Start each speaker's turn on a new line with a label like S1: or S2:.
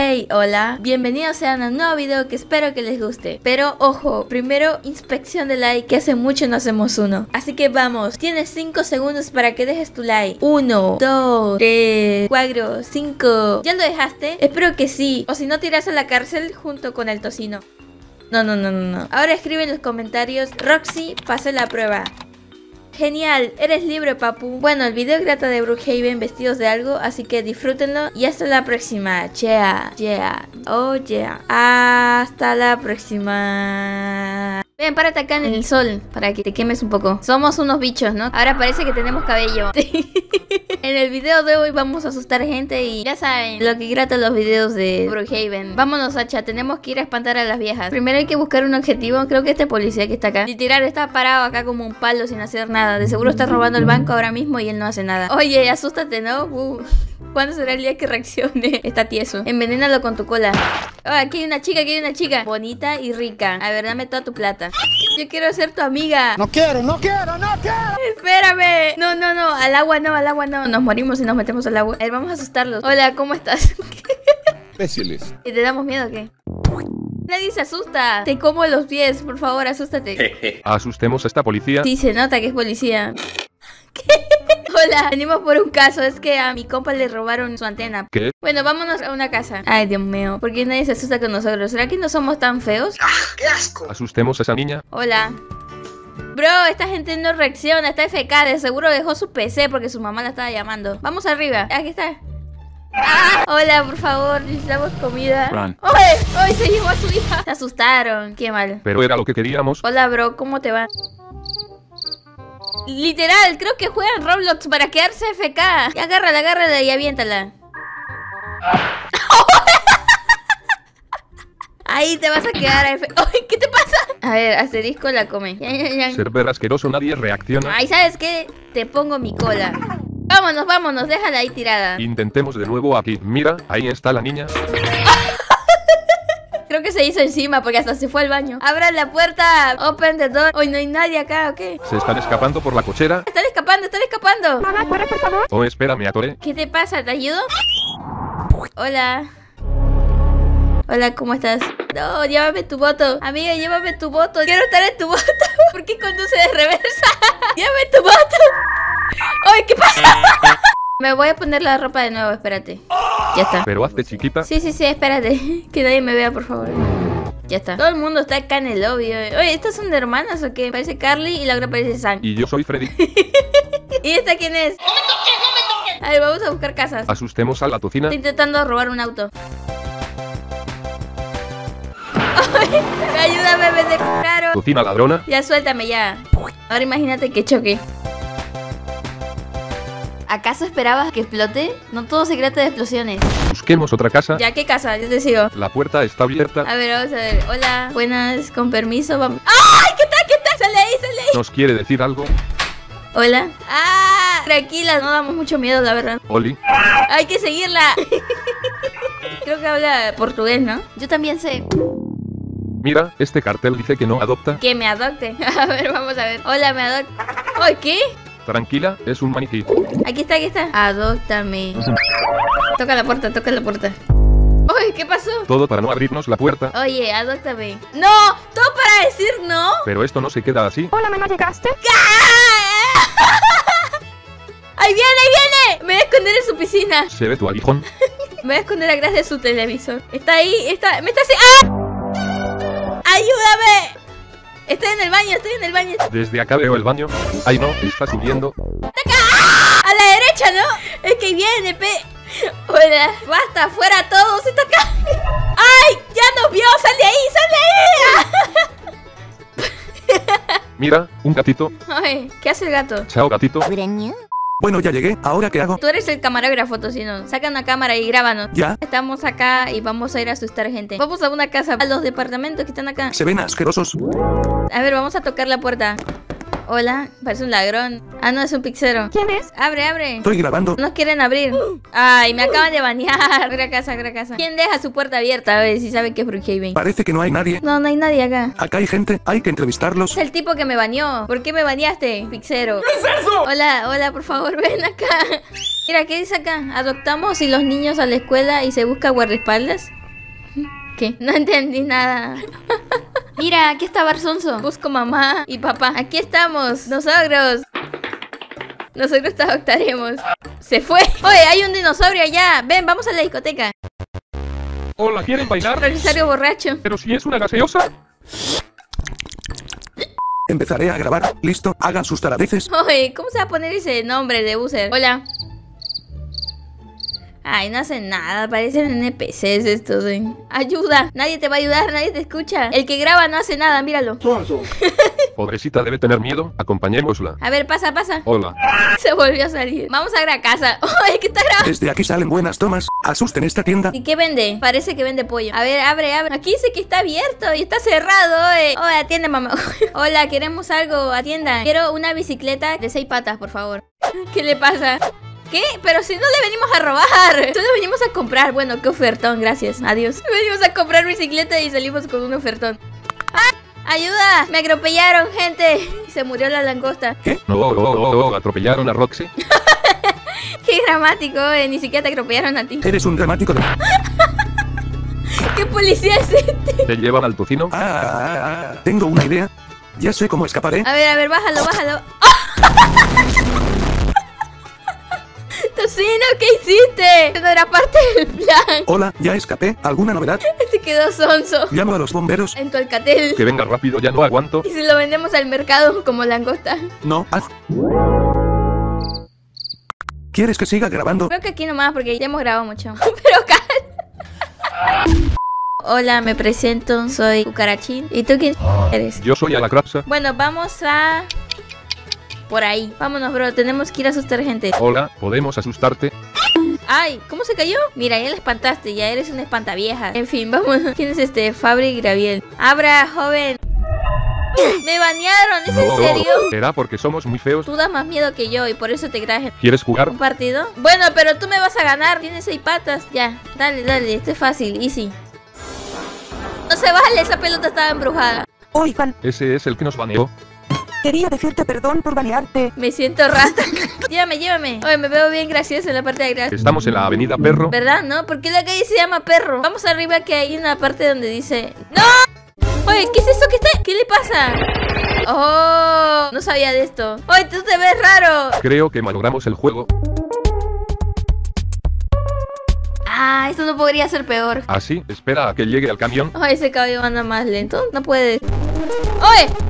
S1: Hey, hola, bienvenidos a un nuevo video que espero que les guste. Pero ojo, primero inspección de like, que hace mucho no hacemos uno. Así que vamos, tienes 5 segundos para que dejes tu like. 1, 2, 3, 4, 5. ¿Ya lo dejaste? Espero que sí. O si no, tiras a la cárcel junto con el tocino. No, no, no, no, no. Ahora escribe en los comentarios, Roxy, pasé la prueba. Genial, eres libre, papu. Bueno, el video trata de Brookhaven vestidos de algo, así que disfrútenlo y hasta la próxima. Yeah, yeah, oh yeah. Hasta la próxima. Ven, párate acá en el sol para que te quemes un poco. Somos unos bichos, ¿no? Ahora parece que tenemos cabello. en el video de hoy vamos a asustar gente y ya saben lo que trata los videos de Brookhaven. Vámonos, Hacha, tenemos que ir a espantar a las viejas. Primero hay que buscar un objetivo. Creo que este policía que está acá. Literal, está parado acá como un palo sin hacer nada. De seguro está robando el banco ahora mismo y él no hace nada. Oye, asústate, ¿no? Uh. ¿Cuándo será el día que reaccione? Está tieso. Envenénalo con tu cola. Oh, aquí hay una chica, aquí hay una chica. Bonita y rica. A ver, dame toda tu plata. Yo quiero ser tu amiga.
S2: No quiero, no quiero, no quiero.
S1: Espérame. No, no, no. Al agua no, al agua no. Nos morimos si nos metemos al agua. A ver, vamos a asustarlos. Hola, ¿cómo estás?
S3: Imbéciles.
S1: ¿Y te damos miedo o qué? Nadie se asusta. Te como los pies, por favor, asústate.
S3: Asustemos a esta policía.
S1: Sí, se nota que es policía. ¿Qué? Hola, venimos por un caso. Es que a mi compa le robaron su antena.
S3: ¿Qué?
S1: Bueno, vámonos a una casa. Ay, Dios mío. ¿Por qué nadie se asusta con nosotros? ¿Será que no somos tan feos?
S3: Asustemos a esa niña.
S1: Hola. Bro, esta gente no reacciona, está FK, de seguro dejó su PC porque su mamá la estaba llamando. Vamos arriba, aquí está. Ah, hola, por favor, necesitamos comida.
S3: Run.
S1: ¡Oye! ¡Oye! Se llevó a su hija. Se asustaron. Qué mal.
S3: Pero era lo que queríamos.
S1: Hola, bro, ¿cómo te va? Literal, creo que juegan Roblox para quedarse FK. Y agárrala, agárrala y aviéntala. Ahí te vas a quedar a F. ¡Ay, ¿Qué te pasa? A ver, asterisco la come. Ya,
S3: asqueroso, nadie reacciona.
S1: Ay, ¿sabes qué? Te pongo mi cola. Vámonos, vámonos, déjala ahí tirada.
S3: Intentemos de nuevo aquí. Mira, ahí está la niña.
S1: Creo que se hizo encima porque hasta se fue al baño. Abra la puerta. Open the door. Hoy no hay nadie acá, ¿o qué?
S3: Se están escapando por la cochera.
S1: Están escapando, están escapando.
S3: Oh, espera, me atoré.
S1: ¿Qué te pasa? ¿Te ayudo? Hola. Hola, ¿cómo estás? No, llévame tu voto. Amiga, llévame tu voto. Quiero estar en tu voto. ¿Por qué conduce de reversa? llévame tu voto. ¡Ay, qué pasa! Me voy a poner la ropa de nuevo, espérate. Ya está.
S3: Pero hazte chiquita.
S1: Sí, sí, sí, espérate. Que nadie me vea, por favor. Ya está. Todo el mundo está acá en el lobby. Oye, ¿estas son de hermanas o qué? Parece Carly y la otra parece Sam.
S3: Y yo soy Freddy.
S1: ¿Y esta quién es? A ver, vamos a buscar casas.
S3: Asustemos a la tocina.
S1: Estoy intentando robar un auto. Ay, Ayúdame, vende caro.
S3: Tocina ladrona.
S1: Ya suéltame ya. Ahora imagínate que choque. ¿Acaso esperabas que explote? No todo se trata de explosiones.
S3: Busquemos otra casa.
S1: Ya, ¿qué casa? Yo te sigo.
S3: La puerta está abierta.
S1: A ver, vamos a ver. Hola, buenas, con permiso, vamos. ¡Ay! ¿Qué tal? ¿Qué tal? Sale ahí, sale ahí.
S3: ¿Nos quiere decir algo?
S1: Hola. ¡Ah! Tranquila, no damos mucho miedo, la verdad.
S3: Oli.
S1: Hay que seguirla. Creo que habla portugués, ¿no? Yo también sé.
S3: Mira, este cartel dice que no adopta.
S1: Que me adopte. A ver, vamos a ver. Hola, me adopta. ¿Ay, qué?
S3: Tranquila, es un maniquí.
S1: Aquí está, aquí está. Adóptame. Toca la puerta, toca la puerta. Uy, ¿qué pasó?
S3: Todo para no abrirnos la puerta.
S1: Oye, adóptame. ¡No! ¿Todo para decir no?
S3: Pero esto no se queda así.
S4: Hola, mamá, ¿llegaste?
S1: ¡Ahí viene, ahí viene! Me voy a esconder en su piscina.
S3: Se ve tu aguijón.
S1: Me voy a esconder atrás de su televisor. Está ahí, está. ¡Me está haciendo! ¡Ah! ¡Ayúdame! Estoy en el baño, estoy en el baño.
S3: Desde acá veo el baño. Ay no, está subiendo.
S1: A la derecha, ¿no? Es que viene, pe. Hola, basta, fuera todos, está acá. ¡Ay! ¡Ya nos vio! ¡Sal de ahí! ¡Sal de ahí!
S3: Mira, un gatito.
S1: Ay, ¿qué hace el gato?
S3: Chao, gatito.
S2: Bueno, ya llegué. ¿Ahora qué hago?
S1: Tú eres el camarógrafo, Tocino. Saca una cámara y grábanos.
S2: ¿Ya?
S1: Estamos acá y vamos a ir a asustar gente. Vamos a una casa, a los departamentos que están acá.
S2: Se ven asquerosos.
S1: A ver, vamos a tocar la puerta. Hola, parece un ladrón. Ah, no, es un pixero.
S4: ¿Quién es?
S1: Abre, abre.
S2: Estoy grabando.
S1: Nos quieren abrir. Ay, me acaban de banear. Gran casa, gran casa. ¿Quién deja su puerta abierta? A ver si sabe que es Brookhaven.
S2: Parece que no hay nadie.
S1: No, no hay nadie acá.
S2: Acá hay gente. Hay que entrevistarlos.
S1: Es el tipo que me baneó. ¿Por qué me baneaste, pixero? ¿Qué es eso? Hola, hola, por favor, ven acá. Mira, ¿qué dice acá? ¿Adoptamos y los niños a la escuela y se busca guardaespaldas? ¿Qué? No entendí nada. Mira, aquí está Barzonzo. Busco mamá y papá. Aquí estamos, nosotros. Nosotros te adoptaremos. Se fue. Oye, hay un dinosaurio allá. Ven, vamos a la discoteca.
S3: Hola, ¿quieren bailar?
S1: Rosario borracho.
S3: Pero si es una gaseosa.
S2: Empezaré a grabar. Listo, hagan sus taradeces.
S1: Oye, ¿cómo se va a poner ese nombre de user? Hola. Ay, no hacen nada, parecen NPCs estos, ¿eh? Ayuda, nadie te va a ayudar, nadie te escucha. El que graba no hace nada, míralo.
S3: Pobrecita debe tener miedo. Acompañémosla.
S1: A ver, pasa, pasa.
S3: Hola.
S1: Se volvió a salir. Vamos a ir a casa. Oye, ¿qué está grabando?
S2: Desde aquí salen buenas tomas. Asusten esta tienda.
S1: ¿Y qué vende? Parece que vende pollo. A ver, abre, abre. Aquí dice que está abierto y está cerrado, oye. Oye, atiende, mamá. Hola, queremos algo, atienda. Quiero una bicicleta de seis patas, por favor. ¿Qué le pasa? ¿Qué? Pero si no le venimos a robar. Solo venimos a comprar. Bueno, qué ofertón, gracias. Adiós. Venimos a comprar bicicleta y salimos con un ofertón. ¡Ah! ¡Ayuda! Me atropellaron, gente. Y se murió la langosta.
S3: No, oh, oh, oh, oh, atropellaron a Roxy.
S1: Qué dramático, eh. Ni siquiera te atropellaron a ti.
S2: Eres un dramático de...
S1: ¿Qué policía es este?
S3: Te llevan al tocino.
S2: Ah, ah, ah, tengo una idea. Ya sé cómo escaparé.
S1: A ver, a ver, bájalo, bájalo. Tocino, ¿qué hiciste? Eso no era parte del plan.
S2: Hola, ya escapé. ¿Alguna novedad?
S1: Se quedó sonso.
S2: Llamo a los bomberos.
S1: En tu alcatel.
S3: Que venga rápido, ya no aguanto.
S1: Y si lo vendemos al mercado como langosta.
S2: No. ah. ¿Quieres que siga grabando?
S1: Creo que aquí nomás porque ya hemos grabado mucho. Pero cal. Hola, me presento. Soy Cucarachín. ¿Y tú quién eres?
S3: Yo soy Alacrapsa.
S1: Bueno, vamos a... Por ahí. Vámonos, bro. Tenemos que ir a asustar gente.
S3: Hola, ¿podemos asustarte?
S1: Ay, ¿cómo se cayó? Mira, ya la espantaste, ya eres una espantavieja. En fin, vamos. ¿Quién es este? Fabri Graviel. Abra, joven. Me banearon, ¿es en serio?
S3: ¿Será porque somos muy feos?
S1: Tú das más miedo que yo y por eso te traje
S3: ¿Quieres jugar?
S1: un partido. Bueno, pero tú me vas a ganar. Tienes seis patas. Ya, dale, dale. Esto es fácil, easy. No se vale, esa pelota estaba embrujada.
S4: Oigan,
S3: Ese es el que nos baneó.
S4: Quería decirte perdón por banearte.
S1: Me siento rata. llévame, llévame. Oye, me veo bien graciosa en la parte de atrás.
S3: Estamos en la avenida Perro.
S1: ¿Verdad, no? Porque la calle se llama perro. Vamos arriba que hay una parte donde dice... ¡No! Oye, ¿qué es eso que está? ¿Qué le pasa? Oh, no sabía de esto. Oye, tú te ves raro.
S3: Creo que malogramos el juego.
S1: Ah, esto no podría ser peor.
S3: Así, espera a que llegue al camión.
S1: Oye, ese caballo anda más lento. No puede. ¡Oye!